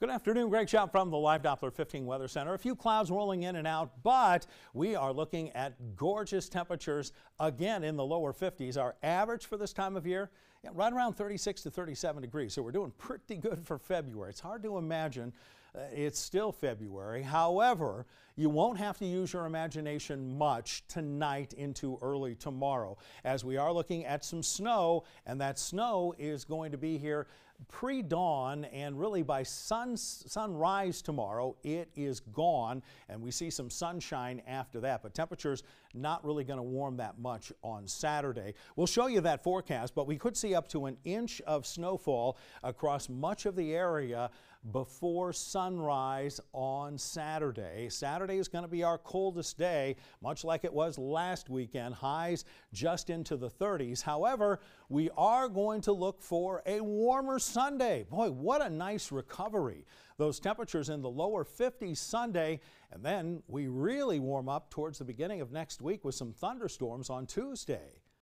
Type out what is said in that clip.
Good afternoon, Greg Shoup from the Live Doppler 15 Weather Center. A few clouds rolling in and out, but we are looking at gorgeous temperatures again in the lower 50s. Our average for this time of year, yeah, right around 36 to 37 degrees. So we're doing pretty good for February. It's hard to imagine Uh, it's still February. However, you won't have to use your imagination much tonight into early tomorrow as we are looking at some snow, and that snow is going to be here pre-dawn and really by sun, sunrise tomorrow it is gone and we see some sunshine after that but temperatures not really going to warm that much on Saturday. We'll show you that forecast but we could see up to an inch of snowfall across much of the area before sunrise on Saturday. Saturday is going to be our coldest day much like it was last weekend highs just into the 30s. However we are going to look for a warmer Sunday. Boy, what a nice recovery. Those temperatures in the lower 50s Sunday, and then we really warm up towards the beginning of next week with some thunderstorms on Tuesday.